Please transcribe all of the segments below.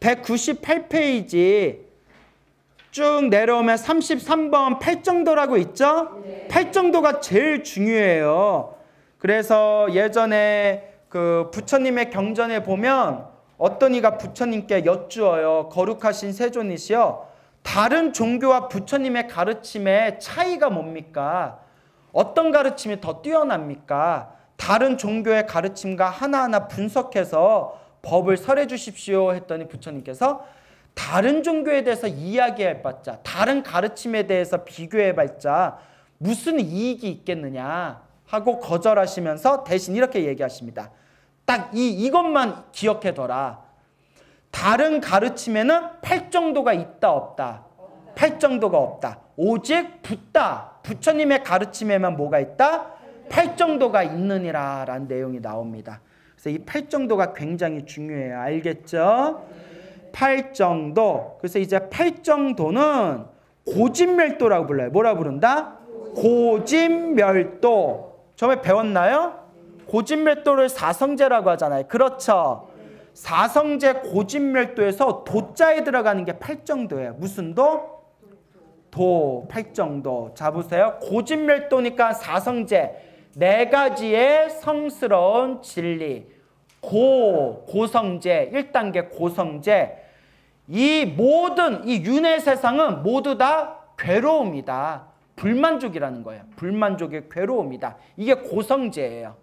198페이지 쭉 내려오면 33번 팔정도라고 있죠? 팔정도가 제일 중요해요. 그래서 예전에 그 부처님의 경전에 보면 어떤 이가 부처님께 여쭈어요. 거룩하신 세존이시여. 다른 종교와 부처님의 가르침의 차이가 뭡니까? 어떤 가르침이 더 뛰어납니까? 다른 종교의 가르침과 하나하나 분석해서 법을 설해 주십시오 했더니 부처님께서 다른 종교에 대해서 이야기해 봤자 다른 가르침에 대해서 비교해 봤자 무슨 이익이 있겠느냐 하고 거절하시면서 대신 이렇게 얘기하십니다. 딱 이 이것만 기억해 둬라. 다른 가르침에는 팔 정도가 있다 없다. 팔 정도가 없다. 오직 붓다. 부처님의 가르침에만 뭐가 있다? 팔 정도가 있느니라 라는 내용이 나옵니다. 그래서 이 팔 정도가 굉장히 중요해요. 알겠죠? 팔 정도. 그래서 이제 팔 정도는 고진멸도라고 불러요. 뭐라 부른다? 고진멸도. 처음에 배웠나요? 고진멸도를 사성제라고 하잖아요. 그렇죠. 사성제 고진멸도에서 도자에 들어가는 게 팔정도예요. 무슨 도? 도, 팔정도. 잡으세요. 고진멸도니까 사성제. 네 가지의 성스러운 진리. 고, 고성제, 1단계 고성제. 이 모든, 이 윤회 세상은 모두 다 괴로움이다. 불만족이라는 거예요. 불만족의 괴로움이다. 이게 고성제예요.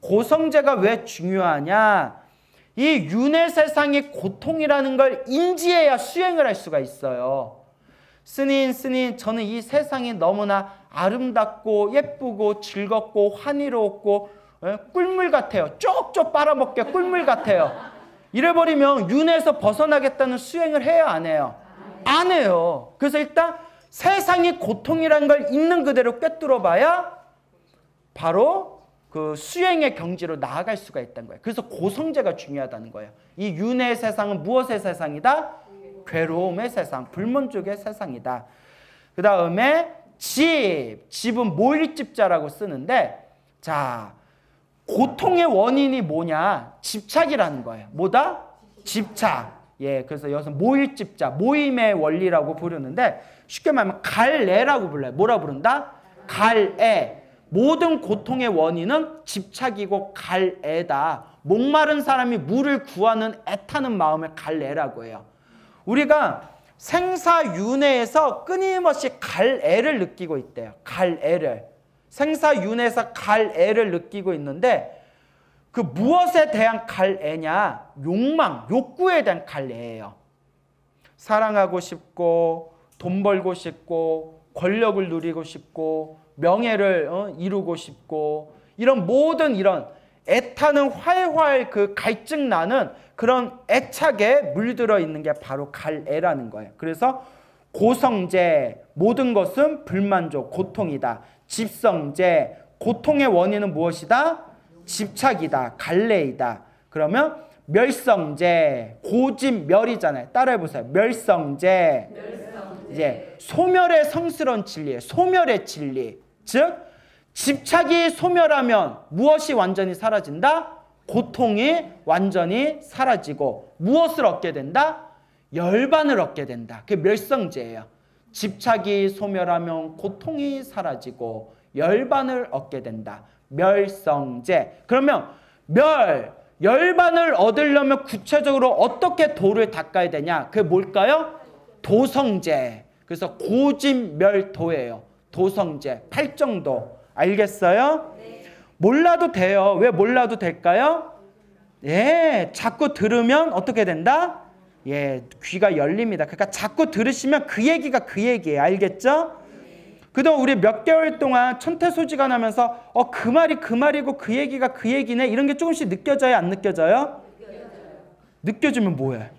고성제가 왜 중요하냐? 이 윤회 세상이 고통이라는 걸 인지해야 수행을 할 수가 있어요. 스님, 스님, 저는 이 세상이 너무나 아름답고 예쁘고 즐겁고 환희로웠고 예? 꿀물 같아요. 쪽쪽 빨아먹게 꿀물 같아요. 이래버리면 윤회에서 벗어나겠다는 수행을 해야 안 해요? 안 해요. 그래서 일단 세상이 고통이라는 걸 있는 그대로 꿰뚫어 봐야 바로 그 수행의 경지로 나아갈 수가 있다는 거예요. 그래서 고성제가 중요하다는 거예요. 이 윤회의 세상은 무엇의 세상이다? 괴로움의 세상, 불만족의 세상이다. 그 다음에 집, 집은 모일집자라고 쓰는데 자 고통의 원인이 뭐냐? 집착이라는 거예요. 뭐다? 집착. 예, 그래서 여기서 모일집자, 모임의 원리라고 부르는데 쉽게 말하면 갈애라고 불러요. 뭐라 부른다? 갈애. 모든 고통의 원인은 집착이고 갈애다. 목마른 사람이 물을 구하는 애타는 마음을 갈애라고 해요. 우리가 생사윤회에서 끊임없이 갈애를 느끼고 있대요. 갈애를. 생사윤회에서 갈애를 느끼고 있는데 그 무엇에 대한 갈애냐? 욕망, 욕구에 대한 갈애예요. 사랑하고 싶고 돈 벌고 싶고 권력을 누리고 싶고 명예를 어, 이루고 싶고 이런 모든 이런 애타는 활활 그 갈증 나는 그런 애착에 물들어 있는 게 바로 갈애라는 거예요. 그래서 고성제 모든 것은 불만족 고통이다. 집성제 고통의 원인은 무엇이다? 집착이다. 갈래이다. 그러면 멸성제 고집 멸이잖아요. 따라해 보세요. 멸성제. 멸성제. 이제 소멸의 성스러운 진리예요. 소멸의 진리. 즉 집착이 소멸하면 무엇이 완전히 사라진다? 고통이 완전히 사라지고 무엇을 얻게 된다? 열반을 얻게 된다. 그게 멸성제예요. 집착이 소멸하면 고통이 사라지고 열반을 얻게 된다. 멸성제. 그러면 멸, 열반을 얻으려면 구체적으로 어떻게 도를 닦아야 되냐? 그게 뭘까요? 도성제. 그래서 고진멸도예요. 도성제. 팔정도. 알겠어요? 네. 몰라도 돼요. 왜 몰라도 될까요? 예, 자꾸 들으면 어떻게 된다? 예, 귀가 열립니다. 그러니까 자꾸 들으시면 그 얘기가 그 얘기예요. 알겠죠? 그동안 우리 몇 개월 동안 천태소지가 나면서 어, 그 말이 그 말이고 그 얘기가 그 얘기네 이런 게 조금씩 느껴져요? 안 느껴져요? 느껴져요. 느껴지면 뭐해?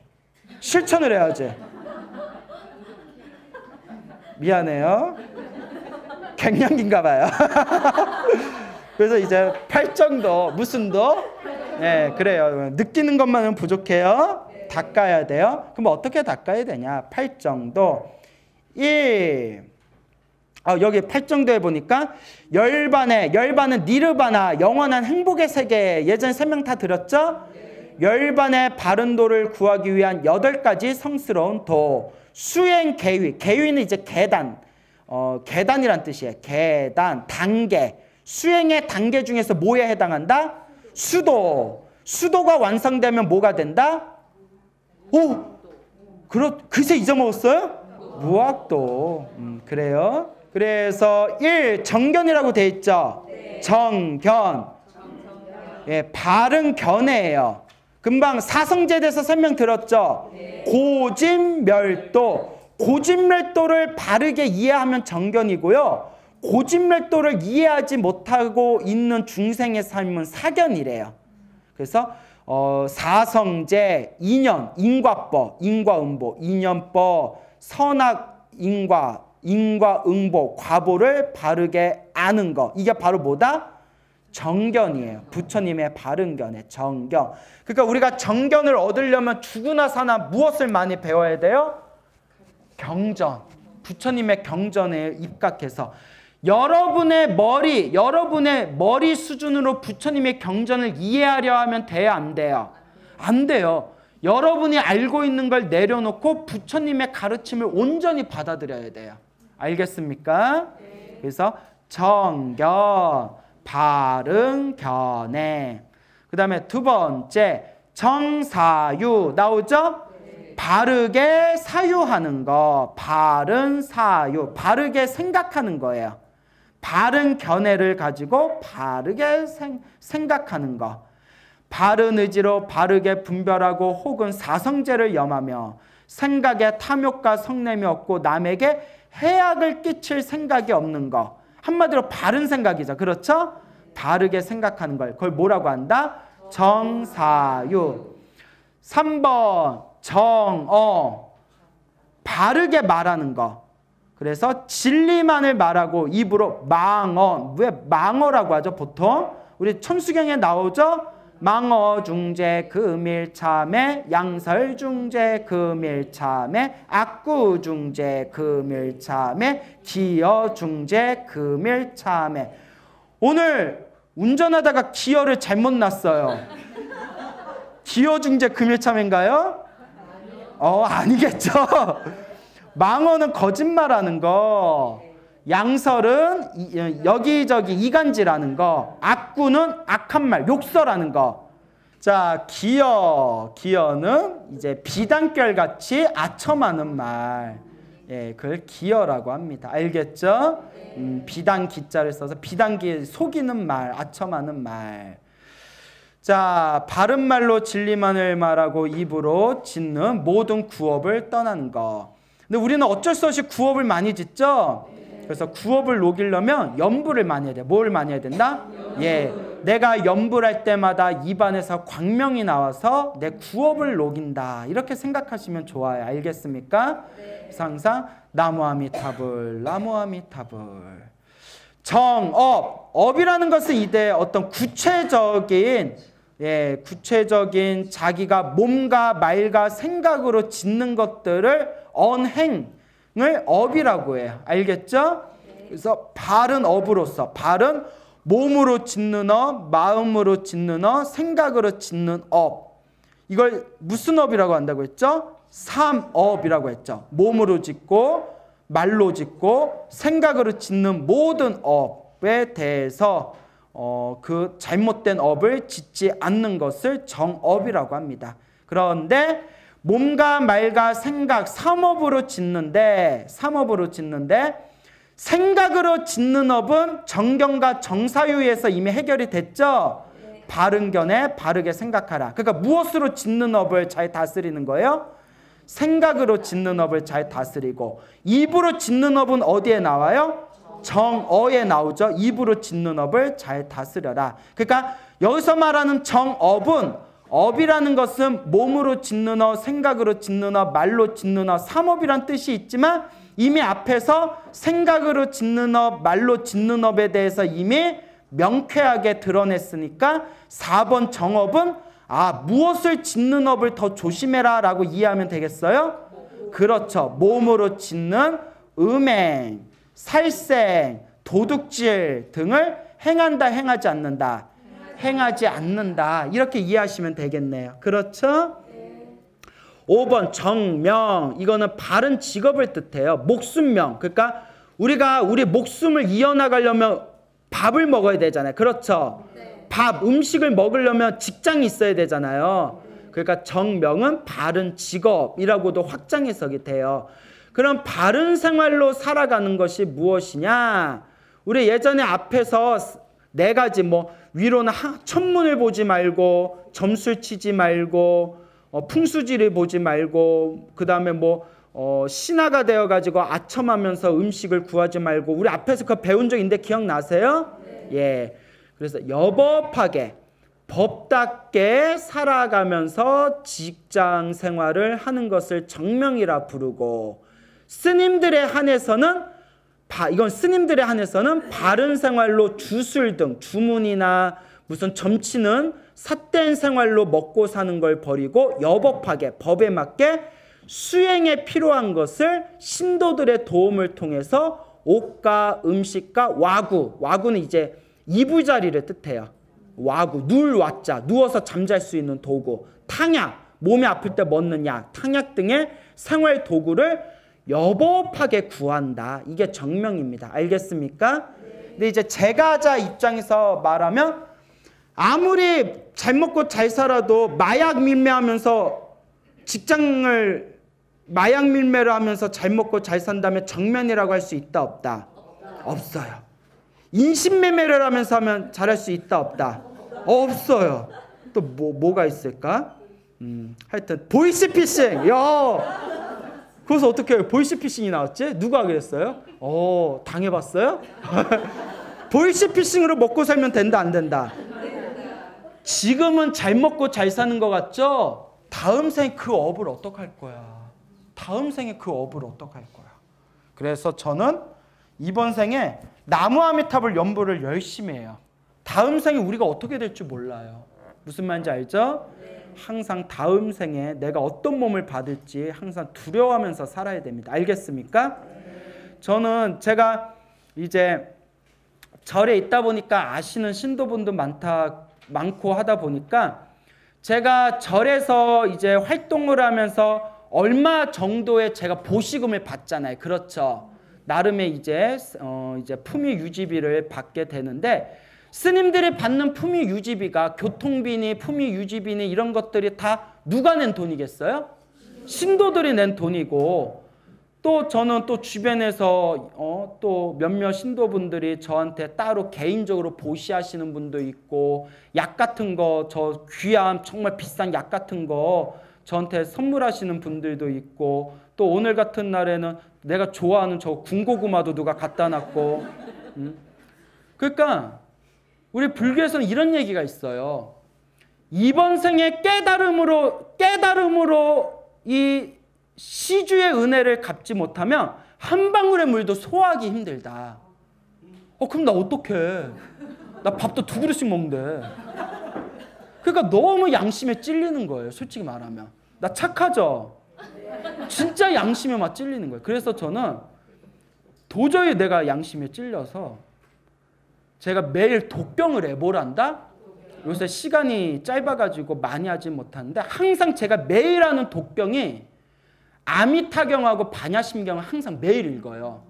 실천을 해야지. 미안해요. 갱년기인가 봐요. 그래서 이제 팔정도 무슨 도? 네, 그래요. 느끼는 것만은 부족해요. 닦아야 돼요. 그럼 어떻게 닦아야 되냐? 팔정도 1. 아, 여기 팔정도에 보니까 열반에 열반은 니르바나 영원한 행복의 세계 예전 설명 다 들었죠? 열반의 바른 도를 구하기 위한 여덟 가지 성스러운 도. 수행 계위. 계위는 이제 계단. 어, 계단이란 뜻이에요. 계단, 단계. 수행의 단계 중에서 뭐에 해당한다? 수도. 수도가 완성되면 뭐가 된다? 오! 그렇, 글쎄 잊어먹었어요? 무학도. 음, 그래요. 그래서 1. 정견이라고 돼 있죠? 정견. 예, 바른 견해예요. 금방 사성제에 대해서 설명 들었죠? 고진멸도. 고진멸도를 바르게 이해하면 정견이고요. 고진멸도를 이해하지 못하고 있는 중생의 삶은 사견이래요. 그래서 어, 사성제, 인연, 인과법, 인과응보, 인연법, 선악, 인과, 인과응보, 과보를 바르게 아는 거. 이게 바로 뭐다? 정견이에요. 부처님의 바른 견해, 정견. 그러니까 우리가 정견을 얻으려면 죽으나 사나 무엇을 많이 배워야 돼요? 경전. 부처님의 경전에 입각해서 여러분의 머리, 여러분의 머리 수준으로 부처님의 경전을 이해하려 하면 돼야 안 돼요? 안 돼요. 여러분이 알고 있는 걸 내려놓고 부처님의 가르침을 온전히 받아들여야 돼요. 알겠습니까? 그래서 정견, 바른 견해. 그 다음에 두 번째 정사유 나오죠? 바르게 사유하는 거, 바른 사유, 바르게 생각하는 거예요. 바른 견해를 가지고 바르게 생, 생각하는 것. 바른 의지로 바르게 분별하고 혹은 사성제를 염하며 생각에 탐욕과 성냄이 없고 남에게 해악을 끼칠 생각이 없는 것. 한마디로 바른 생각이죠. 그렇죠? 바르게 생각하는 걸. 그걸 뭐라고 한다? 정사유. 3번 정어. 바르게 말하는 거. 그래서 진리만을 말하고 입으로 망어. 왜 망어라고 하죠? 보통 우리 천수경에 나오죠? 망어 중재 금일 참에 양설 중재 금일 참에 악구 중재 금일 참에 기어 중재 금일 참에 오늘 운전하다가 기어를 잘못 났어요. 기어 중재 금일 참인가요? 어 아니겠죠. 망어는 거짓말하는 거. 양설은 어, 여기저기 이간질하는 거. 악구는 악한 말, 욕설하는 거. 자, 기어. 기어는 이제 비단결 같이 아첨하는 말. 예, 그걸 기어라고 합니다. 알겠죠? 음, 비단 기자를 써서 비단기 속이는 말, 아첨하는 말. 자, 바른 말로 진리만을 말하고 입으로 짓는 모든 구업을 떠나는 거. 근데 우리는 어쩔 수 없이 구업을 많이 짓죠? 그래서 구업을 녹이려면 염불을 많이 해야 돼. 뭘 많이 해야 된다? 예. 내가 염불할 때마다 입안에서 광명이 나와서 내 구업을 녹인다. 이렇게 생각하시면 좋아요. 알겠습니까? 항상 나무아미타불, 나무아미타불. 정업. 업이라는 것은 이제 어떤 구체적인 예, 구체적인 자기가 몸과 말과 생각으로 짓는 것들을 언행을 업이라고 해요. 알겠죠? 그래서 바른 업으로서 바른 몸으로 짓는 업, 마음으로 짓는 업, 생각으로 짓는 업. 이걸 무슨 업이라고 한다고 했죠? 삼업이라고 했죠. 몸으로 짓고 말로 짓고 생각으로 짓는 모든 업에 대해서 어, 그 잘못된 업을 짓지 않는 것을 정업이라고 합니다. 그런데 몸과 말과 생각 삼업으로 짓는데 삼업으로 짓는데 생각으로 짓는 업은 정경과 정사유에서 이미 해결이 됐죠. 바른 견해 바르게 생각하라. 그러니까 무엇으로 짓는 업을 잘 다스리는 거예요? 생각으로 짓는 업을 잘 다스리고 입으로 짓는 업은 어디에 나와요? 정어에 나오죠. 입으로 짓는 업을 잘 다스려라. 그러니까 여기서 말하는 정업은 업이라는 것은 몸으로 짓는 업, 생각으로 짓는 업, 말로 짓는 업, 삼업이란 뜻이 있지만 이미 앞에서 생각으로 짓는 업, 말로 짓는 업에 대해서 이미 명쾌하게 드러냈으니까 4번 정업은 아, 무엇을 짓는 업을 더 조심해라 라고 이해하면 되겠어요? 그렇죠. 몸으로 짓는 음행, 살생, 도둑질 등을 행한다 행하지 않는다. 행하지 않는다. 이렇게 이해하시면 되겠네요. 그렇죠? 5번 정명 이거는 바른 직업을 뜻해요. 목숨명 그러니까 우리가 우리 목숨을 이어나가려면 밥을 먹어야 되잖아요. 그렇죠? 밥 음식을 먹으려면 직장이 있어야 되잖아요. 그러니까 정명은 바른 직업이라고도 확장해석이 돼요. 그럼 바른 생활로 살아가는 것이 무엇이냐? 우리 예전에 앞에서 네 가지 뭐 위로는 천문을 보지 말고 점술 치지 말고 어, 풍수지를 보지 말고 그 다음에 뭐 어, 신하가 되어 가지고 아첨하면서 음식을 구하지 말고 우리 앞에서 그 배운 적인데 기억나세요? 네. 예. 그래서 여법하게 법답게 살아가면서 직장 생활을 하는 것을 정명이라 부르고 스님들의 한해서는 이건 스님들의 한해서는 바른 생활로 주술 등 주문이나 무슨 점치는 삿된 생활로 먹고 사는 걸 버리고 여법하게 법에 맞게 수행에 필요한 것을 신도들의 도움을 통해서 옷과 음식과 와구 와구는 이제 이부자리를 뜻해요. 와구 누울 와자 누워서 잠잘 수 있는 도구 탕약 몸이 아플 때 먹는 약 탕약 등의 생활 도구를 여법하게 구한다. 이게 정명입니다. 알겠습니까? 근데 이제 제가자 입장에서 말하면 아무리 잘 먹고 잘 살아도 마약 밀매하면서 직장을 마약 밀매를 하면서 잘 먹고 잘 산다면 정면이라고 할 수 있다 없다? 없어요. 인신매매를 하면서 하면 잘할 수 있다 없다? 없어요. 또 뭐, 뭐가 있을까? 음, 하여튼 보이스피싱. 야. 그래서 어떻게 해요? 보이스피싱이 나왔지? 누가 그랬어요? 어, 당해봤어요? 보이스피싱으로 먹고 살면 된다 안 된다? 지금은 잘 먹고 잘 사는 것 같죠? 다음 생에 그 업을 어떡할 거야? 다음 생에 그 업을 어떡할 거야? 그래서 저는 이번 생에 나무 아미탑을 연보를 열심히 해요. 다음 생에 우리가 어떻게 될지 몰라요. 무슨 말인지 알죠? 항상 다음 생에 내가 어떤 몸을 받을지 항상 두려워하면서 살아야 됩니다. 알겠습니까? 저는 제가 이제 절에 있다 보니까 아시는 신도분도 많다 많고 하다 보니까 제가 절에서 이제 활동을 하면서 얼마 정도의 제가 보시금을 받잖아요. 그렇죠. 나름의 이제 어 이제 품위 유지비를 받게 되는데 스님들이 받는 품위 유지비가 교통비니 품위 유지비니 이런 것들이 다 누가 낸 돈이겠어요? 신도들이 낸 돈이고 또 저는 또 주변에서 어, 또 몇몇 신도분들이 저한테 따로 개인적으로 보시하시는 분도 있고 약 같은 거 저 귀한 정말 비싼 약 같은 거 저한테 선물하시는 분들도 있고 또 오늘 같은 날에는 내가 좋아하는 저 군고구마도 누가 갖다 놨고 음? 그러니까 우리 불교에서는 이런 얘기가 있어요. 이번 생에 깨달음으로 깨달음으로 이 시주의 은혜를 갚지 못하면 한 방울의 물도 소화하기 힘들다. 어 그럼 나 어떡해? 나 밥도 두 그릇씩 먹는데. 그러니까 너무 양심에 찔리는 거예요. 솔직히 말하면. 나 착하죠? 진짜 양심에 막 찔리는 거예요. 그래서 저는 도저히 내가 양심에 찔려서 제가 매일 독병을 애보란다? 요새 시간이 짧아가지고 많이 하지 못하는데 항상 제가 매일 하는 독병이 아미타경하고 반야심경을 항상 매일 읽어요.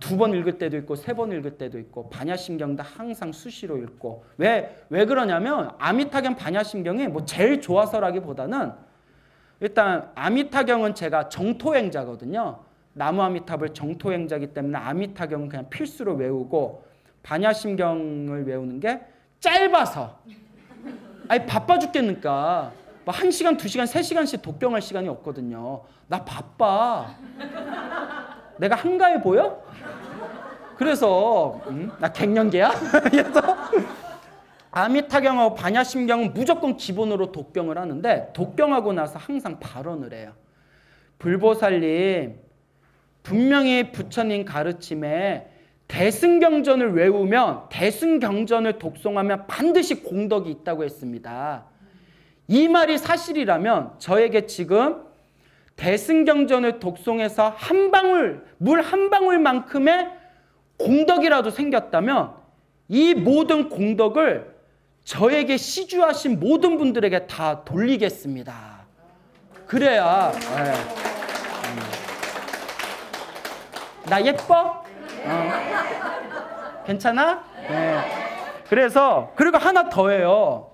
두번 읽을 때도 있고 세 번 읽을 때도 있고 반야심경도 항상 수시로 읽고 왜, 왜 그러냐면 아미타경 반야심경이 뭐 제일 좋아서라기보다는 일단 아미타경은 제가 정토행자거든요. 나무 아미탑을 정토행자기 때문에 아미타경은 그냥 필수로 외우고 반야심경을 외우는 게 짧아서 아니 바빠 죽겠니까 뭐 1시간, 2시간, 3시간씩 독병할 시간이 없거든요. 나 바빠. 내가 한가해 보여? 그래서 음? 나 갱년기야? 그래서 아미타경하고 반야심경은 무조건 기본으로 독병을 하는데 독병하고 나서 항상 발언을 해요. 불보살님 분명히 부처님 가르침에 대승경전을 외우면 대승경전을 독송하면 반드시 공덕이 있다고 했습니다. 이 말이 사실이라면 저에게 지금 대승경전을 독송해서 한 방울 물 한 방울만큼의 공덕이라도 생겼다면 이 모든 공덕을 저에게 시주하신 모든 분들에게 다 돌리겠습니다. 그래야 네. 나 예뻐? 어. 괜찮아? 네. 그래서 그리고 하나 더해요.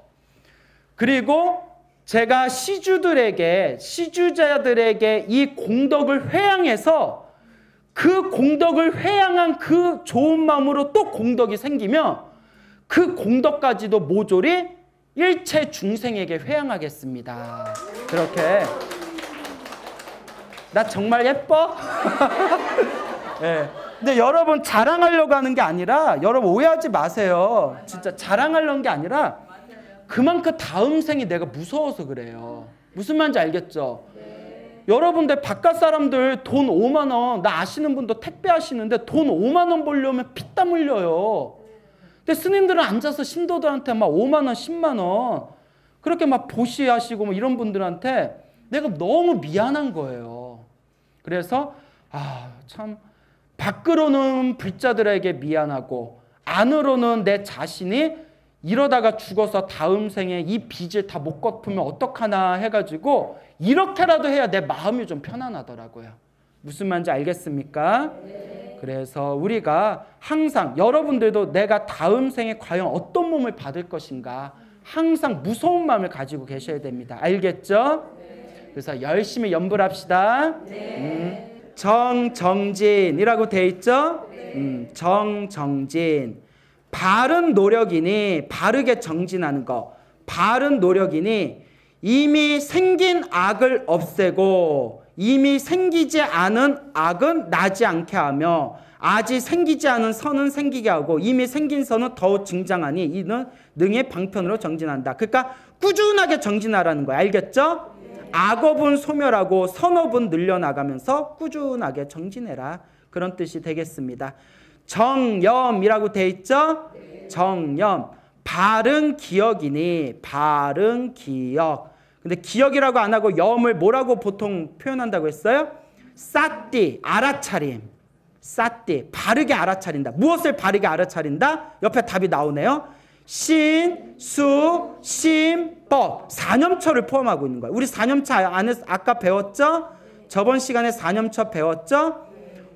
그리고 제가 시주들에게 시주자들에게 이 공덕을 회양해서 그 공덕을 회양한 그 좋은 마음으로 또 공덕이 생기면 그 공덕까지도 모조리 일체 중생에게 회양하겠습니다. 그렇게 나 정말 예뻐? 네. 근데 여러분 자랑하려고 하는 게 아니라 여러분 오해하지 마세요. 진짜 자랑하려는 게 아니라 그만큼 다음 생이 내가 무서워서 그래요. 무슨 말인지 알겠죠? 네. 여러분들 바깥 사람들 돈 5만 원, 나 아시는 분도 택배 하시는데 돈 5만 원 벌려면 피땀 흘려요. 근데 스님들은 앉아서 신도들한테 막 5만 원, 10만 원 그렇게 막 보시하시고 뭐 이런 분들한테 내가 너무 미안한 거예요. 그래서 아, 참 밖으로는 불자들에게 미안하고 안으로는 내 자신이 이러다가 죽어서 다음 생에 이 빚을 다 못 갚으면 어떡하나 해가지고 이렇게라도 해야 내 마음이 좀 편안하더라고요. 무슨 말인지 알겠습니까? 네. 그래서 우리가 항상 여러분들도 내가 다음 생에 과연 어떤 몸을 받을 것인가 항상 무서운 마음을 가지고 계셔야 됩니다. 알겠죠? 네. 그래서 열심히 연불합시다. 네. 음. 정정진이라고 돼 있죠? 음, 정정진. 바른 노력이니 바르게 정진하는 거. 바른 노력이니 이미 생긴 악을 없애고 이미 생기지 않은 악은 나지 않게 하며 아직 생기지 않은 선은 생기게 하고 이미 생긴 선은 더욱 증장하니 이는 능의 방편으로 정진한다. 그러니까 꾸준하게 정진하라는 거야. 알겠죠? 악업은 소멸하고 선업은 늘려나가면서 꾸준하게 정진해라. 그런 뜻이 되겠습니다. 정염이라고 돼 있죠? 정염. 바른 기억이니 바른 기억. 근데 기억이라고 안 하고 염을 뭐라고 보통 표현한다고 했어요? 싸띠, 알아차림. 싸띠, 바르게 알아차린다. 무엇을 바르게 알아차린다? 옆에 답이 나오네요. 신, 수, 심, 법. 4년처를 포함하고 있는 거예요. 우리 4년차 안에 아까 배웠죠? 저번 시간에 4년차 배웠죠?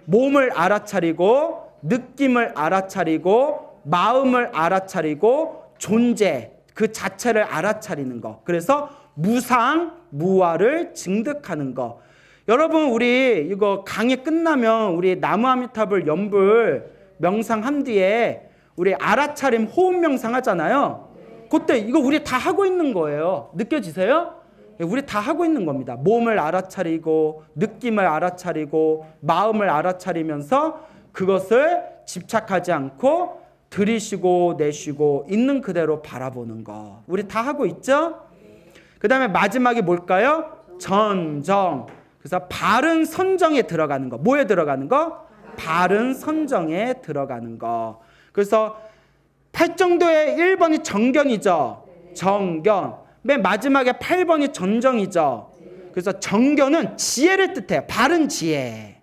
몸을 알아차리고, 느낌을 알아차리고, 마음을 알아차리고, 존재, 그 자체를 알아차리는 거. 그래서 무상, 무화를 증득하는 거. 여러분, 우리 이거 강의 끝나면 우리 나무 아미타불 연불 명상한 뒤에 우리 알아차림 호흡 명상 하잖아요. 그때 이거 우리 다 하고 있는 거예요. 느껴지세요? 예, 우리 다 하고 있는 겁니다. 몸을 알아차리고 느낌을 알아차리고 마음을 알아차리면서 그것을 집착하지 않고 들이쉬고 내쉬고 있는 그대로 바라보는 거. 우리 다 하고 있죠? 그 다음에 마지막이 뭘까요? 전정. 그래서 바른 선정에 들어가는 거. 뭐에 들어가는 거? 바른 선정에 들어가는 거. 그래서 8정도의 1번이 정견이죠. 정견. 맨 마지막에 8번이 전정이죠. 그래서 정견은 지혜를 뜻해요. 바른 지혜.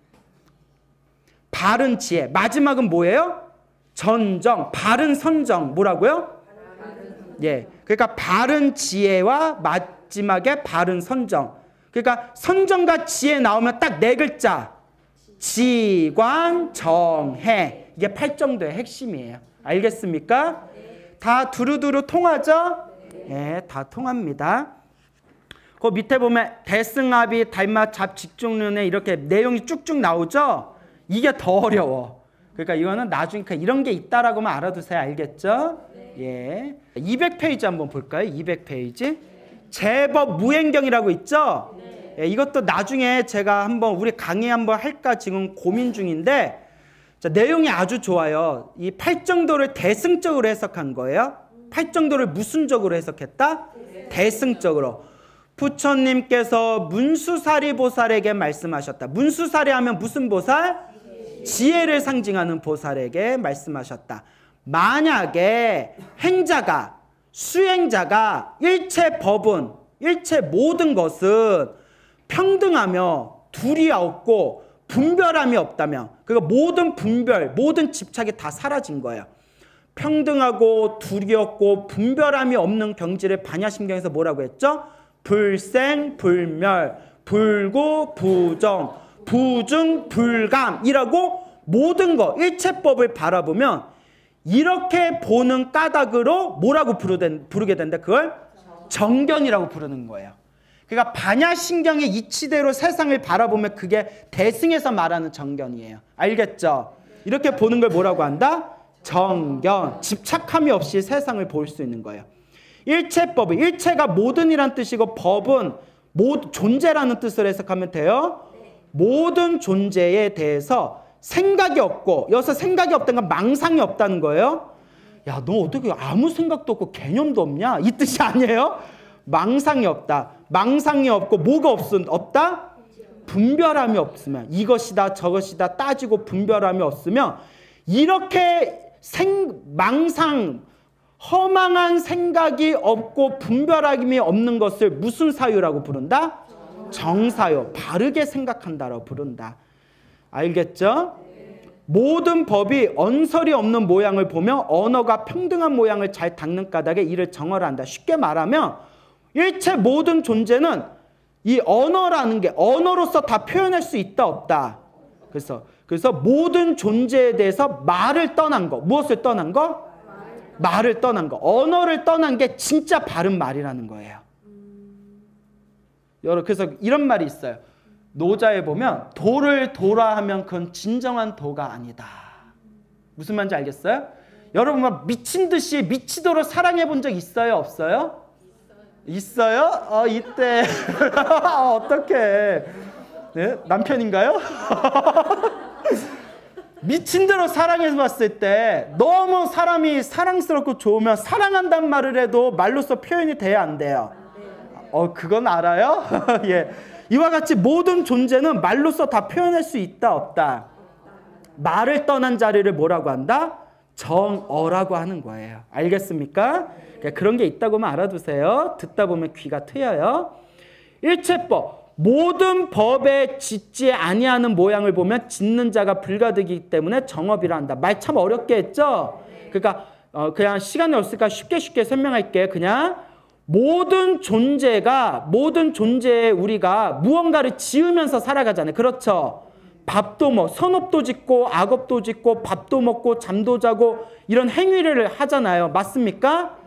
바른 지혜. 마지막은 뭐예요? 전정. 바른 선정. 뭐라고요? 예. 그러니까 바른 지혜와 마지막에 바른 선정. 그러니까 선정과 지혜 나오면 딱 네 글자. 지관 정해. 이게 8정도의 핵심이에요. 알겠습니까? 다 두루두루 통하죠? 예, 다 통합니다. 그 밑에 보면 대승합이 달마 잡 직중론에 이렇게 내용이 쭉쭉 나오죠? 이게 더 어려워. 그러니까 이거는 나중에 이런 게 있다라고만 알아두세요. 알겠죠? 예. 200페이지 한번 볼까요? 200페이지. 제법 무행경이라고 있죠? 예, 이것도 나중에 제가 한번 우리 강의 한번 할까 지금 고민 중인데 자, 내용이 아주 좋아요. 이 팔정도를 대승적으로 해석한 거예요. 팔정도를 무슨 적으로 해석했다? 대승적으로. 부처님께서 문수사리 보살에게 말씀하셨다. 문수사리 하면 무슨 보살? 지혜를 상징하는 보살에게 말씀하셨다. 만약에 행자가 수행자가 일체 법은 일체 모든 것은 평등하며 둘이 없고 분별함이 없다면 그 모든 분별, 모든 집착이 다 사라진 거예요. 평등하고 없고 분별함이 없는 경지를 반야심경에서 뭐라고 했죠? 불생, 불멸, 불구, 부정, 부중, 불감이라고 모든 거 일체법을 바라보면 이렇게 보는 까닭으로 뭐라고 부르게 된다? 그걸 정견이라고 부르는 거예요. 그러니까 반야신경의 이치대로 세상을 바라보면 그게 대승에서 말하는 정견이에요. 알겠죠? 이렇게 보는 걸 뭐라고 한다? 정견. 집착함이 없이 세상을 볼 수 있는 거예요. 일체법 일체가 모든이란 뜻이고 법은 모, 존재라는 뜻을 해석하면 돼요. 모든 존재에 대해서 생각이 없고 여기서 생각이 없다는 건 망상이 없다는 거예요. 야, 너 어떻게 아무 생각도 없고 개념도 없냐? 이 뜻이 아니에요. 망상이 없다. 망상이 없고 뭐가 없, 없다? 분별함이 없으면 이것이다 저것이다 따지고 분별함이 없으면 이렇게 생, 망상 허망한 생각이 없고 분별함이 없는 것을 무슨 사유라고 부른다? 정사유. 바르게 생각한다라고 부른다. 알겠죠? 모든 법이 언설이 없는 모양을 보며 언어가 평등한 모양을 잘 닦는 까닭에 이를 정어한다. 쉽게 말하면 일체 모든 존재는 이 언어라는 게 언어로서 다 표현할 수 있다 없다. 그래서 그래서 모든 존재에 대해서 말을 떠난 거 무엇을 떠난 거? 말을 떠난 거 언어를 떠난 게 진짜 바른 말이라는 거예요. 여러 그래서 이런 말이 있어요. 노자에 보면 도를 도라 하면 그건 진정한 도가 아니다. 무슨 말인지 알겠어요? 여러분 막 미친 듯이 미치도록 사랑해 본 적 있어요? 없어요? 있어요? 어 이때 어떻게 네? 남편인가요? 미친 대로 사랑해 봤을 때 너무 사람이 사랑스럽고 좋으면 사랑한다는 말을 해도 말로써 표현이 돼야 안 돼요. 어 그건 알아요? 예. 이와 같이 모든 존재는 말로써 다 표현할 수 있다 없다. 말을 떠난 자리를 뭐라고 한다? 정어라고 하는 거예요. 알겠습니까? 그러니까 그런 게 있다고만 알아두세요. 듣다 보면 귀가 트여요. 일체법. 모든 법에 짓지 아니하는 모양을 보면 짓는 자가 불가득이기 때문에 정업이라 한다. 말 참 어렵게 했죠? 그러니까 어, 그냥 시간이 없으니까 쉽게 쉽게 설명할게. 그냥 모든 존재가 모든 존재에 우리가 무언가를 지으면서 살아가잖아요. 그렇죠? 밥도 뭐 선업도 짓고 악업도 짓고 밥도 먹고 잠도 자고 이런 행위를 하잖아요. 맞습니까?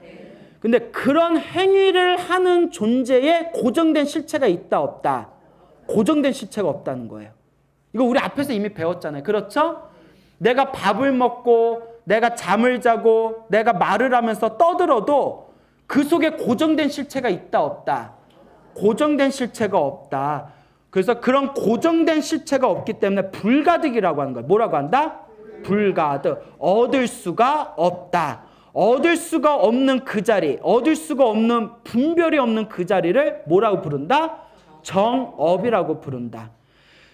근데 그런 행위를 하는 존재에 고정된 실체가 있다 없다. 고정된 실체가 없다는 거예요. 이거 우리 앞에서 이미 배웠잖아요. 그렇죠? 내가 밥을 먹고 내가 잠을 자고 내가 말을 하면서 떠들어도 그 속에 고정된 실체가 있다 없다. 고정된 실체가 없다. 그래서 그런 고정된 실체가 없기 때문에 불가득이라고 하는 거예요. 뭐라고 한다? 불가득. 얻을 수가 없다. 얻을 수가 없는 그 자리, 얻을 수가 없는 분별이 없는 그 자리를 뭐라고 부른다? 정업이라고 부른다.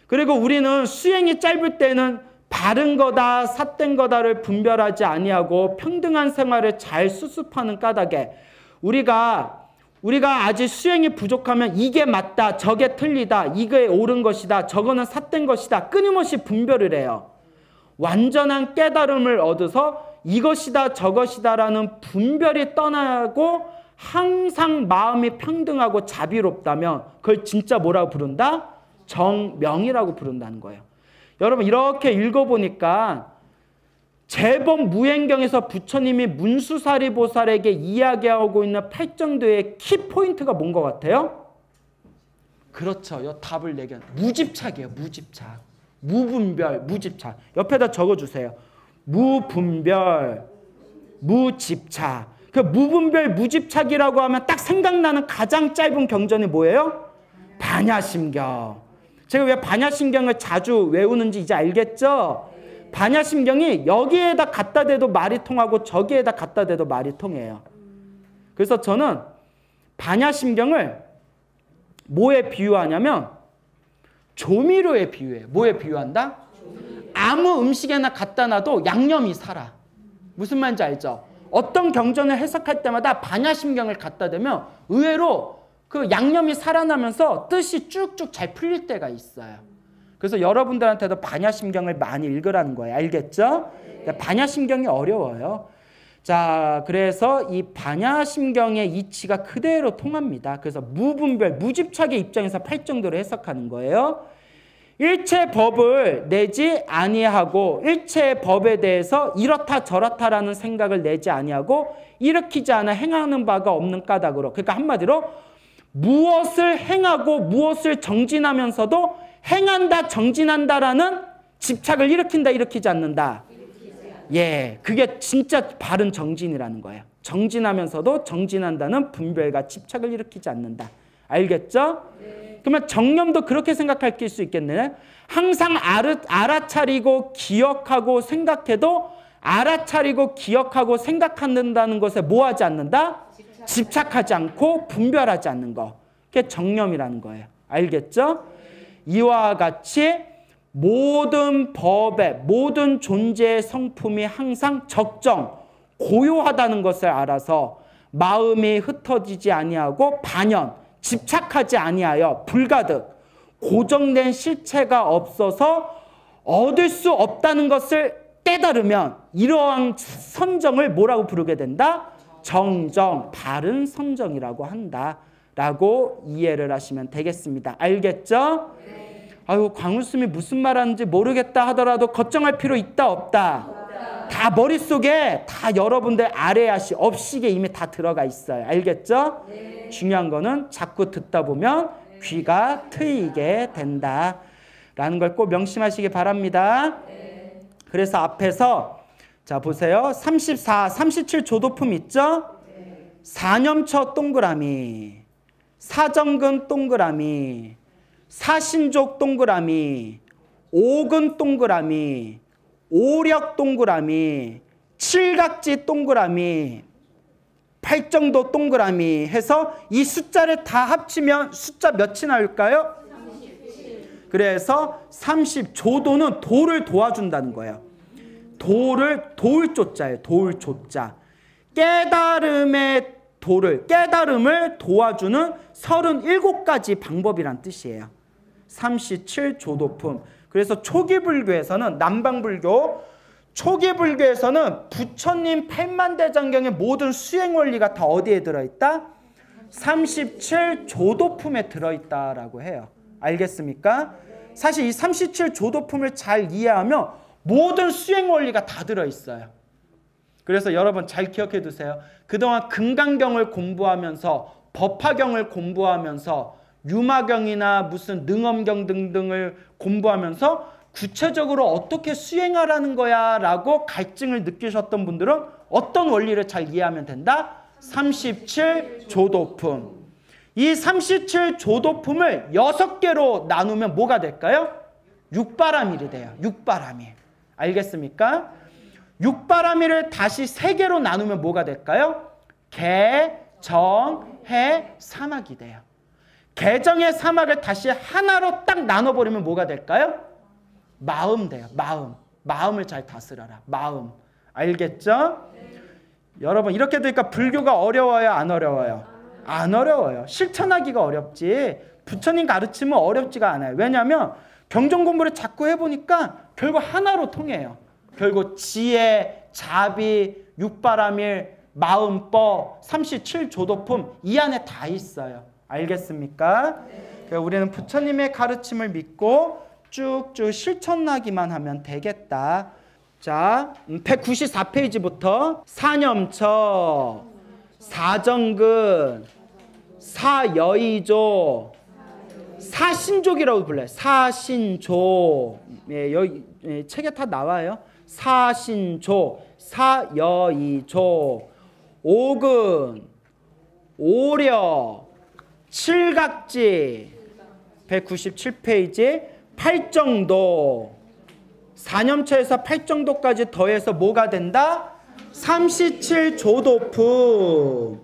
그리고 우리는 수행이 짧을 때는 바른 거다, 삿된 거다를 분별하지 아니하고 평등한 생활을 잘 수습하는 까닭에 우리가 우리가 아직 수행이 부족하면 이게 맞다, 저게 틀리다, 이게 옳은 것이다, 저거는 삿된 것이다. 끊임없이 분별을 해요. 완전한 깨달음을 얻어서 이것이다, 저것이다라는 분별이 떠나고 항상 마음이 평등하고 자비롭다면 그걸 진짜 뭐라고 부른다? 정명이라고 부른다는 거예요. 여러분 이렇게 읽어보니까 제법 무행경에서 부처님이 문수사리 보살에게 이야기하고 있는 팔정도의 키포인트가 뭔 것 같아요? 그렇죠. 요 답을 내견. 무집착이에요. 무집착. 무분별, 무집착. 옆에다 적어주세요. 무분별, 무집착. 그 무분별, 무집착이라고 하면 딱 생각나는 가장 짧은 경전이 뭐예요? 반야심경. 제가 왜 반야심경을 자주 외우는지 이제 알겠죠? 반야심경이 여기에다 갖다 대도 말이 통하고 저기에다 갖다 대도 말이 통해요. 그래서 저는 반야심경을 뭐에 비유하냐면 조미료에 비유해요. 뭐에 비유한다? 아무 음식에나 갖다 놔도 양념이 살아. 무슨 말인지 알죠? 어떤 경전을 해석할 때마다 반야심경을 갖다 대면 의외로 그 양념이 살아나면서 뜻이 쭉쭉 잘 풀릴 때가 있어요. 그래서 여러분들한테도 반야심경을 많이 읽으라는 거예요. 알겠죠? 반야심경이 어려워요. 자, 그래서 이 반야심경의 이치가 그대로 통합니다. 그래서 무분별, 무집착의 입장에서 팔정도로 해석하는 거예요. 일체 법을 내지 아니하고 일체 법에 대해서 이렇다 저렇다라는 생각을 내지 아니하고 일으키지 않아 행하는 바가 없는 까닭으로 그러니까 한마디로 무엇을 행하고 무엇을 정진하면서도 행한다 정진한다라는 집착을 일으킨다 일으키지 않는다 예, 그게 진짜 바른 정진이라는 거예요. 정진하면서도 정진한다는 분별과 집착을 일으키지 않는다. 알겠죠? 네. 그러면 정념도 그렇게 생각할 수 있겠네. 항상 알아, 알아차리고 기억하고 생각해도 알아차리고 기억하고 생각한다는 것에 뭐 하지 않는다? 집착. 집착하지 않고 분별하지 않는 거. 그게 정념이라는 거예요. 알겠죠? 이와 같이 모든 법의 모든 존재의 성품이 항상 적정, 고요하다는 것을 알아서 마음이 흩어지지 아니하고 반연, 집착하지 아니하여 불가득 고정된 실체가 없어서 얻을 수 없다는 것을 깨달으면 이러한 선정을 뭐라고 부르게 된다? 정정, 바른 선정이라고 한다. 라고 이해를 하시면 되겠습니다. 알겠죠? 아유 광울스이 무슨 말 하는지 모르겠다 하더라도 걱정할 필요 있다 없다. 다 머릿속에 다 여러분들 아래아시 업식에 이미 다 들어가 있어요. 알겠죠? 네. 중요한 거는 자꾸 듣다 보면 네. 귀가 트이게 된다. 라는 걸 꼭 명심하시기 바랍니다. 네. 그래서 앞에서 자 보세요. 34, 37 조도품 있죠? 사념처 동그라미, 사정근 동그라미, 사신족 동그라미, 오근 동그라미, 오력 동그라미, 칠각지 동그라미, 팔정도 동그라미 해서 이 숫자를 다 합치면 숫자 몇이 나올까요? 37. 그래서 30조도는 도를 도와준다는 거예요. 도를 도울 조자예요. 도울 조자. 깨달음의 도를 깨달음을 도와주는 37가지 방법이란 뜻이에요. 37조도품. 그래서 초기 불교에서는 남방 불교 초기 불교에서는 부처님 팔만대장경의 모든 수행 원리가 다 어디에 들어있다? 37조도품에 들어있다라고 해요. 알겠습니까? 사실 이 37조도품을 잘 이해하면 모든 수행 원리가 다 들어있어요. 그래서 여러분 잘 기억해 두세요. 그동안 금강경을 공부하면서 법화경을 공부하면서 유마경이나 무슨 능엄경 등등을 공부하면서 구체적으로 어떻게 수행하라는 거야 라고 갈증을 느끼셨던 분들은 어떤 원리를 잘 이해하면 된다? 37조도품. 이 37조도품을 6개로 나누면 뭐가 될까요? 육바라밀이 돼요. 육바라밀. 알겠습니까? 육바라밀을 다시 3개로 나누면 뭐가 될까요? 개, 정, 해, 사막이 돼요. 개정의 사막을 다시 하나로 딱 나눠버리면 뭐가 될까요? 마음 돼요. 마음. 마음을 잘 다스려라. 마음. 알겠죠? 네. 여러분 이렇게 되니까 불교가 어려워요? 안 어려워요? 안 어려워요. 실천하기가 어렵지. 부처님 가르치면 어렵지가 않아요. 왜냐하면 경전 공부를 자꾸 해보니까 결국 하나로 통해요. 결국 지혜, 자비, 육바라밀, 마음법, 37조도품 이 안에 다 있어요. 알겠습니까? 네. 우리는 부처님의 가르침을 믿고 쭉쭉 실천하기만 하면 되겠다. 자, 194페이지부터 사념처, 사정근, 사여의조, 사신족이라고 불러요. 사신조. 예, 여기 예, 책에 다 나와요. 사신조, 사여의조, 오근, 오려, 칠각지. 197페이지 8정도. 4년차에서 8정도까지 더해서 뭐가 된다? 37조도품.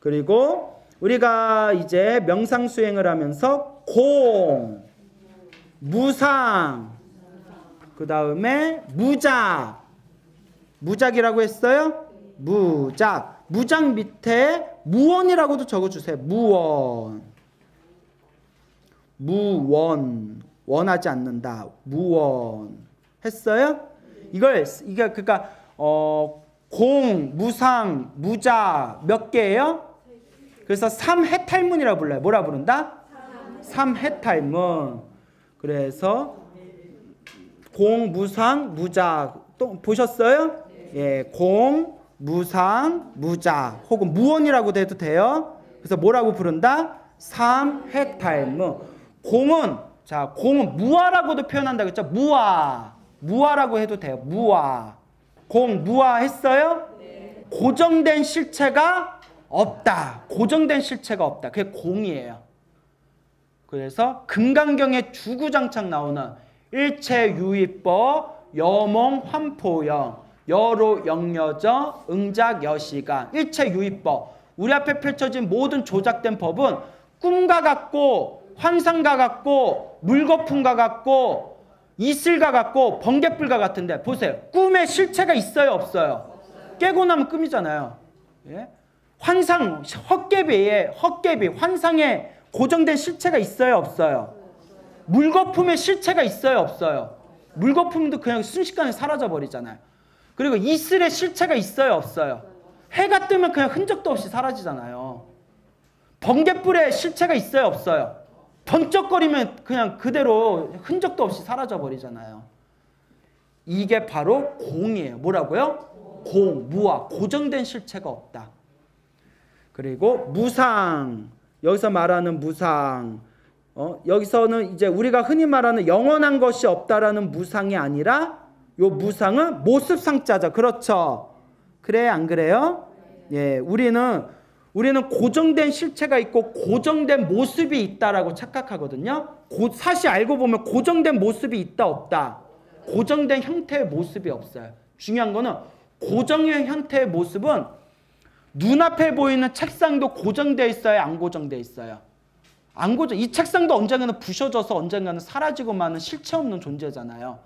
그리고 우리가 이제 명상 수행을 하면서 공 무상 그 다음에 무작. 무작이라고 했어요? 무작. 무작 밑에 무원이라고도 적어주세요. 무원. 무원. 원하지 않는다. 무원. 했어요? 이걸 이게 그러니까 어 공, 무상, 무자 몇 개예요? 그래서 삼해탈문이라 불러요. 뭐라 부른다? 삼해탈문. 그래서 공, 무상, 무자 또 보셨어요? 예, 공, 무상, 무자 혹은 무원이라고도 해도 돼요. 그래서 뭐라고 부른다? 삼해탈문. 공은 자, 공은 무화라고도 표현한다 그랬죠? 무화. 무화라고 해도 돼요. 무화. 공 무화 했어요? 네. 고정된 실체가 없다. 고정된 실체가 없다. 그게 공이에요. 그래서 금강경에 주구장창 나오는 일체 유의법, 여몽 환포영, 여로 영여저, 응작 여시간, 일체 유의법. 우리 앞에 펼쳐진 모든 조작된 법은 꿈과 같고 환상과 같고 물거품과 같고 이슬과 같고 번개불과 같은데 보세요. 꿈에 실체가 있어요 없어요? 깨고 나면 꿈이잖아요. 예? 환상, 헛개비에 헛개비, 환상에 고정된 실체가 있어요 없어요? 물거품에 실체가 있어요 없어요? 물거품도 그냥 순식간에 사라져 버리잖아요. 그리고 이슬에 실체가 있어요 없어요? 해가 뜨면 그냥 흔적도 없이 사라지잖아요. 번개불에 실체가 있어요 없어요? 번쩍거리면 그냥 그대로 흔적도 없이 사라져 버리잖아요. 이게 바로 공이에요. 뭐라고요? 공, 무와 고정된 실체가 없다. 그리고 무상. 여기서 말하는 무상. 어, 여기서는 이제 우리가 흔히 말하는 영원한 것이 없다라는 무상이 아니라 요 무상은 모습 상자죠. 그렇죠? 그래 안 그래요? 예, 우리는 우리는 고정된 실체가 있고 고정된 모습이 있다라고 착각하거든요. 고, 사실 알고 보면 고정된 모습이 있다 없다. 고정된 형태의 모습이 없어요. 중요한 거는 고정형 형태의 모습은 눈앞에 보이는 책상도 고정되어 있어요, 안 고정되어 있어요. 안 고정. 이 책상도 언젠가는 부셔져서 언젠가는 사라지고 마는 실체 없는 존재잖아요.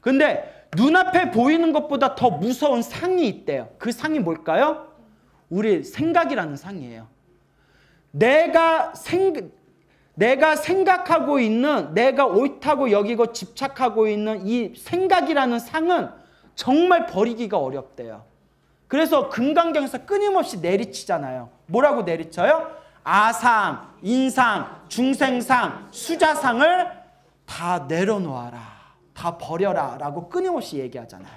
근데 눈앞에 보이는 것보다 더 무서운 상이 있대요. 그 상이 뭘까요? 우리 생각이라는 상이에요. 내가 생 내가 생각하고 있는 내가 옳다고 여기고 집착하고 있는 이 생각이라는 상은 정말 버리기가 어렵대요. 그래서 금강경에서 끊임없이 내리치잖아요. 뭐라고 내리쳐요? 아상, 인상, 중생상, 수자상을 다 내려놓아라. 다 버려라. 라고 끊임없이 얘기하잖아요.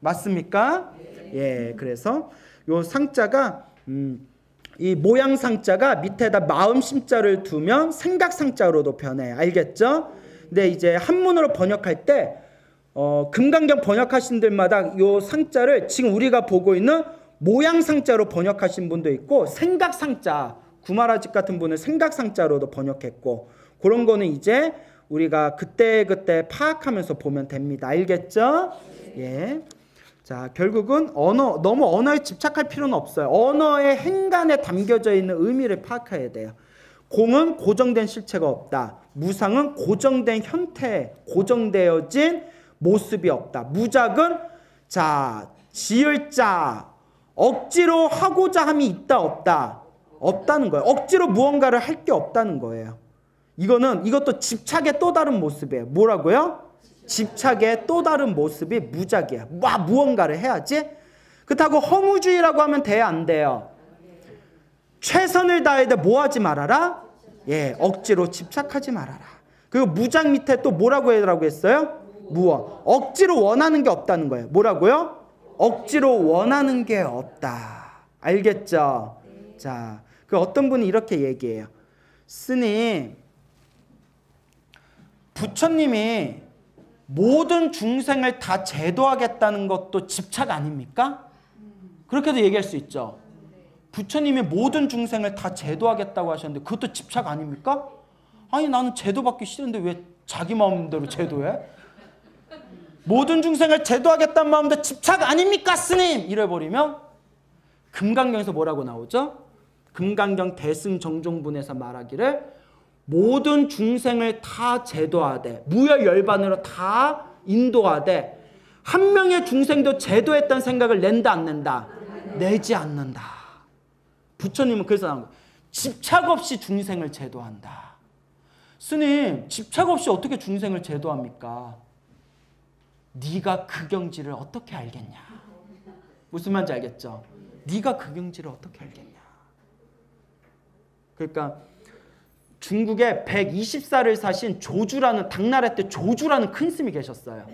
맞습니까? 예, 그래서 요 상자가 음, 이 모양 상자가 밑에다 마음 심자를 두면 생각 상자로도 변해. 알겠죠? 근데 이제 한문으로 번역할 때 어, 금강경 번역하신 들마다 요 상자를 지금 우리가 보고 있는 모양 상자로 번역하신 분도 있고 생각 상자 구마라집 같은 분은 생각 상자로도 번역했고 그런 거는 이제 우리가 그때 그때 파악하면서 보면 됩니다. 알겠죠? 예. 자, 결국은 언어, 너무 언어에 집착할 필요는 없어요. 언어의 행간에 담겨져 있는 의미를 파악해야 돼요. 공은 고정된 실체가 없다. 무상은 고정된 형태, 고정되어진 모습이 없다. 무작은 자, 지을 자, 억지로 하고자 함이 있다, 없다. 없다는 거예요. 억지로 무언가를 할 게 없다는 거예요. 이거는 이것도 집착의 또 다른 모습이에요. 뭐라고요? 집착의 또 다른 모습이 무작이야. 와 무언가를 해야지. 그렇다고 허무주의라고 하면 돼야 안 돼요. 최선을 다해도 뭐 하지 말아라? 예, 억지로 집착하지 말아라. 그리고 무작 밑에 또 뭐라고 해라고 했어요? 무어. 억지로 원하는 게 없다는 거예요. 뭐라고요? 억지로 원하는 게 없다. 알겠죠? 자, 그 어떤 분이 이렇게 얘기해요. 스님, 부처님이 모든 중생을 다 제도하겠다는 것도 집착 아닙니까? 그렇게도 얘기할 수 있죠. 부처님이 모든 중생을 다 제도하겠다고 하셨는데 그것도 집착 아닙니까? 아니 나는 제도받기 싫은데 왜 자기 마음대로 제도해? 모든 중생을 제도하겠다는 마음도 집착 아닙니까 스님? 이래버리면 금강경에서 뭐라고 나오죠? 금강경 대승정종분에서 말하기를 모든 중생을 다 제도하되 무여 열반으로 다 인도하되 한 명의 중생도 제도했다는 생각을 낸다 안 낸다? 내지 않는다. 부처님은 그래서 나온 거예요. 집착 없이 중생을 제도한다. 스님 집착 없이 어떻게 중생을 제도합니까? 네가 그 경지를 어떻게 알겠냐? 무슨 말인지 알겠죠? 네가 그 경지를 어떻게 알겠냐? 그러니까 중국에 120살을 사신 조주라는 당나라 때 조주라는 큰 스님이 계셨어요.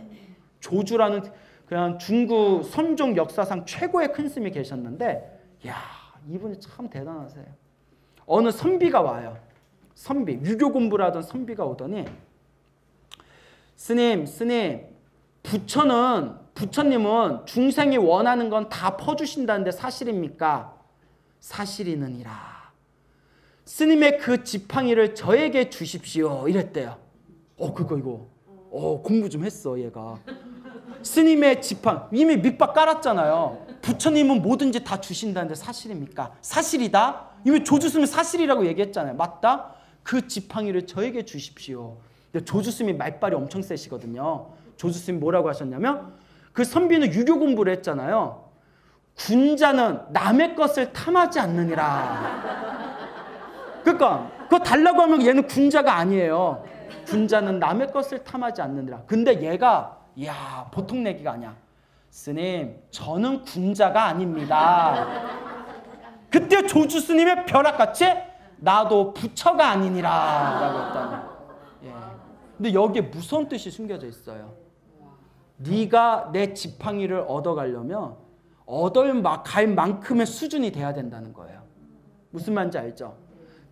조주라는 그냥 중국 선종 역사상 최고의 큰 스님이 계셨는데 야 이분이 참 대단하세요. 어느 선비가 와요. 선비 유교 공부를 하던 선비가 오더니 스님 스님 부처는 부처님은 중생이 원하는 건 다 퍼주신다는데 사실입니까? 사실이느니라. 스님의 그 지팡이를 저에게 주십시오. 이랬대요. 어 그거 이거 어 공부 좀 했어 얘가. 스님의 지팡 이미 밑밥 깔았잖아요. 부처님은 뭐든지 다 주신다는데 사실입니까? 사실이다. 이미 조주스님 사실이라고 얘기했잖아요. 맞다? 그 지팡이를 저에게 주십시오. 조주스님이 말빨이 엄청 세시거든요. 조주스님 뭐라고 하셨냐면 그 선비는 유교 공부를 했잖아요. 군자는 남의 것을 탐하지 않느니라. 그러니까 그거 달라고 하면 얘는 군자가 아니에요. 군자는 남의 것을 탐하지 않느니라. 근데 얘가 야 보통 내기가 아니야. 스님 저는 군자가 아닙니다. 그때 조주 스님의 벼락같이 나도 부처가 아니니라 라고 했다는 예. 근데 여기에 무서운 뜻이 숨겨져 있어요. 네가 내 지팡이를 얻어가려면 얻을 갈 만큼의 수준이 돼야 된다는 거예요. 무슨 말인지 알죠?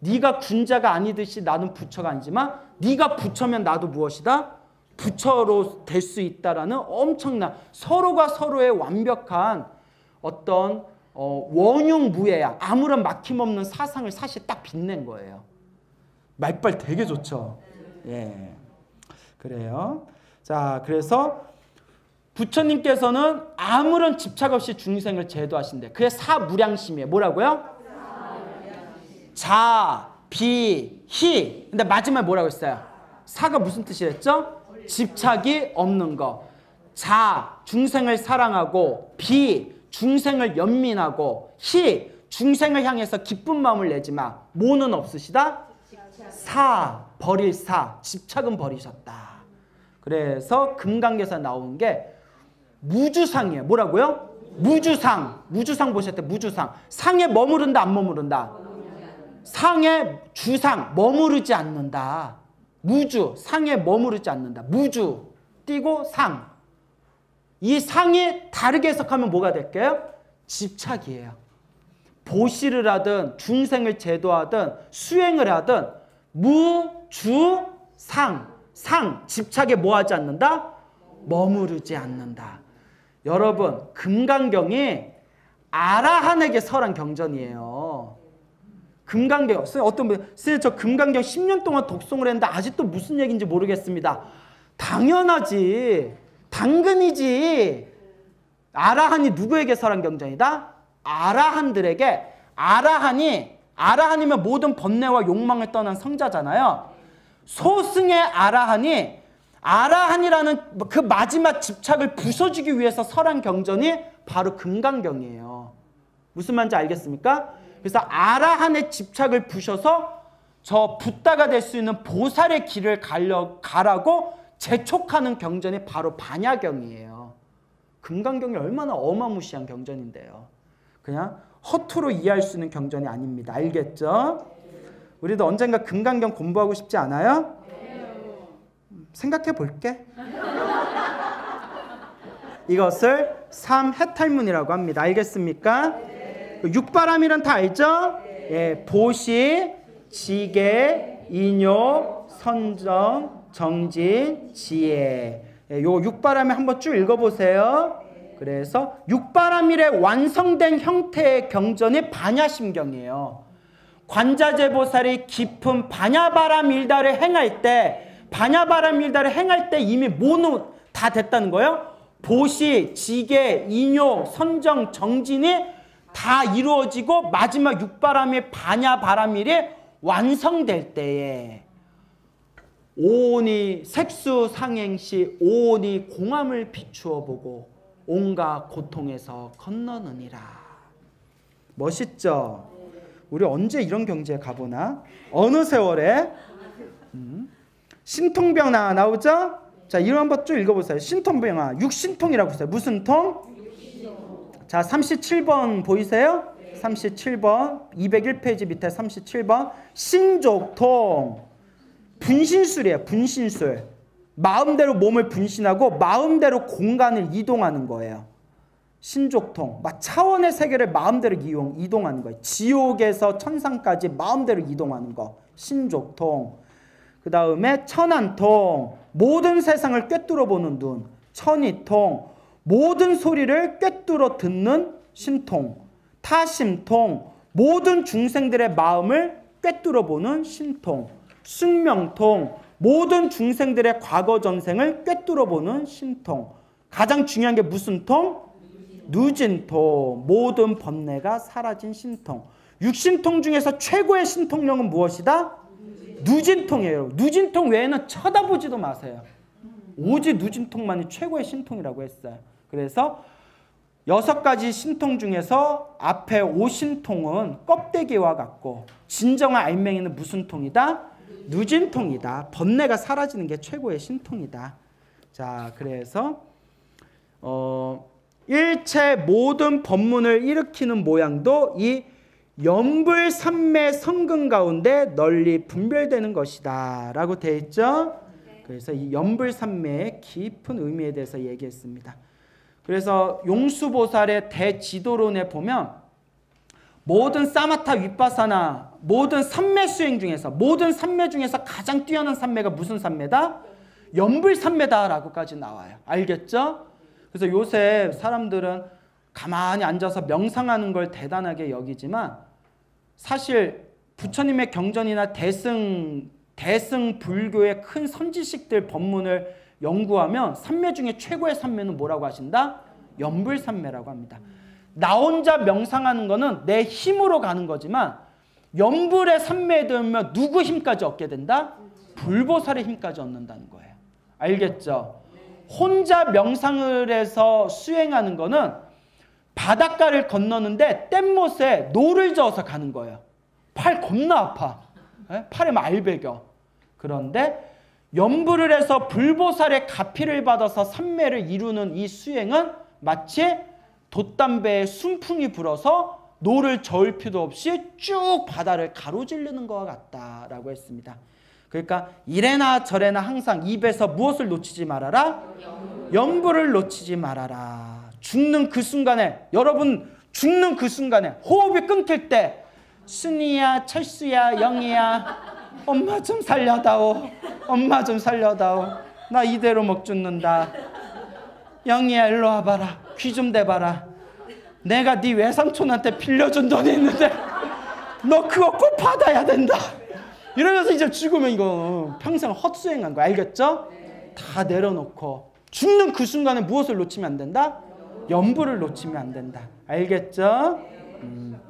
네가 군자가 아니듯이 나는 부처가 아니지만 네가 부처면 나도 무엇이다? 부처로 될 수 있다라는 엄청난 서로가 서로의 완벽한 어떤 어, 원흉무예야 아무런 막힘없는 사상을 사실 딱 빛낸 거예요. 말빨 되게 좋죠. 예, 그래요. 자, 그래서 부처님께서는 아무런 집착 없이 중생을 제도하신대. 그게 사무량심이에요. 뭐라고요? 자, 비, 희. 근데 마지막에 뭐라고 했어요? 사가 무슨 뜻이랬죠? 집착이 없는 거. 자, 중생을 사랑하고 비, 중생을 연민하고 희, 중생을 향해서 기쁜 마음을 내지 마. 모는 없으시다? 사, 버릴 사, 집착은 버리셨다. 그래서 금강계에서 나온 게 무주상이에요. 뭐라고요? 무주상. 무주상 보셨대. 무주상. 상에 머무른다 안 머무른다? 상에 주상 머무르지 않는다. 무주 상에 머무르지 않는다. 무주 띄고 상. 이 상이 다르게 해석하면 뭐가 될까요? 집착이에요. 보시를 하든 중생을 제도하든 수행을 하든 무주 상. 상 집착에 뭐 하지 않는다? 머무르지 않는다. 여러분 금강경이 아라한에게 설한 경전이에요. 금강경 어떤 분 선생님 저 금강경 10년 동안 독송을 했는데 아직도 무슨 얘기인지 모르겠습니다. 당연하지. 당근이지. 아라한이 누구에게 설한 경전이다? 아라한들에게 아라한이 아라한이면 모든 번뇌와 욕망을 떠난 성자잖아요. 소승의 아라한이 아라한이라는 그 마지막 집착을 부숴주기 위해서 설한 경전이 바로 금강경이에요. 무슨 말인지 알겠습니까? 그래서 아라한의 집착을 부셔서 저 붓다가 될 수 있는 보살의 길을 가려, 가라고 재촉하는 경전이 바로 반야경이에요. 금강경이 얼마나 어마무시한 경전인데요. 그냥 허투루 이해할 수 있는 경전이 아닙니다. 알겠죠? 우리도 언젠가 금강경 공부하고 싶지 않아요? 생각해 볼게. 이것을 삼해탈문이라고 합니다. 알겠습니까? 그 육바람이란 다 알죠? 예, 보시, 지계, 인요, 선정, 정진, 지혜. 예, 요 육바람에 한번 쭉 읽어보세요. 그래서 육바람일의 완성된 형태의 경전이 반야심경이에요. 관자재보살이 깊은 반야바람 일다를 행할 때 반야바람 일다를 행할 때 이미 모노 다 됐다는 거예요. 보시, 지계, 인요, 선정, 정진이 다 이루어지고 마지막 육바람의 반야 바람일이 완성될 때에 오온이 색수 상행시 오온이 공함을 비추어 보고 온갖 고통에서 건너느니라. 멋있죠? 우리 언제 이런 경지에 가보나? 어느 세월에? 음. 신통병화 나오죠? 자, 이거 한번 쭉 읽어보세요. 신통병화. 육신통이라고 써요. 무슨 통? 자, 37번 보이세요? 37번 201페이지 밑에 37번 신족통 분신술이에요. 분신술. 마음대로 몸을 분신하고 마음대로 공간을 이동하는 거예요. 신족통. 막 차원의 세계를 마음대로 이용, 이동하는 거예요. 지옥에서 천상까지 마음대로 이동하는 거. 신족통. 그 다음에 천안통. 모든 세상을 꿰뚫어 보는 눈. 천이통. 모든 소리를 꿰뚫어 듣는 신통. 타심통. 모든 중생들의 마음을 꿰뚫어 보는 신통. 숙명통. 모든 중생들의 과거 전생을 꿰뚫어 보는 신통. 가장 중요한 게 무슨 통? 누진통. 모든 번뇌가 사라진 신통. 육신통 중에서 최고의 신통령은 무엇이다? 누진통이에요. 누진통 외에는 쳐다보지도 마세요. 오직 누진통만이 최고의 신통이라고 했어요. 그래서 여섯 가지 신통 중에서 앞에 오신통은 껍데기와 같고 진정한 알맹이는 무슨 통이다? 누진 통이다. 번뇌가 사라지는 게 최고의 신통이다. 자, 그래서 어, 일체 모든 법문을 일으키는 모양도 이 연불삼매 성근 가운데 널리 분별되는 것이다 라고 되어 있죠. 그래서 이 연불삼매의 깊은 의미에 대해서 얘기했습니다. 그래서 용수보살의 대지도론에 보면 모든 사마타 윗바사나 모든 삼매 수행 중에서 모든 삼매 중에서 가장 뛰어난 삼매가 무슨 삼매다? 연불 삼매다라고까지 나와요. 알겠죠? 그래서 요새 사람들은 가만히 앉아서 명상하는 걸 대단하게 여기지만 사실 부처님의 경전이나 대승 대승 불교의 큰 선지식들 법문을 연구하면 삼매 중에 최고의 삼매는 뭐라고 하신다? 연불삼매라고 합니다. 나 혼자 명상하는 거는 내 힘으로 가는 거지만 연불의 삼매에 들면 누구 힘까지 얻게 된다? 불보살의 힘까지 얻는다는 거예요. 알겠죠? 혼자 명상을 해서 수행하는 거는 바닷가를 건너는데 뗏목에 노를 저어서 가는 거예요. 팔 겁나 아파. 예? 팔에 알 배겨. 그런데 염불을 해서 불보살의 가피를 받아서 삼매를 이루는 이 수행은 마치 돛단배에 순풍이 불어서 노를 저을 필요도 없이 쭉 바다를 가로질르는 것과 같다라고 했습니다. 그러니까 이래나 저래나 항상 입에서 무엇을 놓치지 말아라? 연부를 놓치지 말아라. 죽는 그 순간에 여러분 죽는 그 순간에 호흡이 끊길 때 순이야 철수야 영이야 엄마 좀 살려다오 엄마 좀 살려다오 나 이대로 못 죽는다 영이야 일로 와봐라 귀 좀 대봐라 내가 네 외삼촌한테 빌려준 돈이 있는데 너 그거 꼭 받아야 된다 이러면서 이제 죽으면 이거 평생 헛수행한 거 알겠죠? 다 내려놓고 죽는 그 순간에 무엇을 놓치면 안 된다? 연부를 놓치면 안 된다. 알겠죠? 음.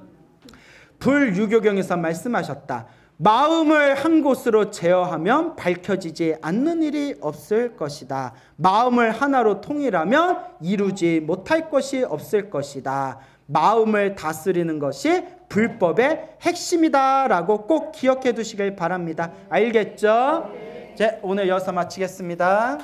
불유교경에서 말씀하셨다. 마음을 한 곳으로 제어하면 밝혀지지 않는 일이 없을 것이다. 마음을 하나로 통일하면 이루지 못할 것이 없을 것이다. 마음을 다스리는 것이 불법의 핵심이다라고 꼭 기억해 두시길 바랍니다. 알겠죠? 제 오늘 여기서 마치겠습니다.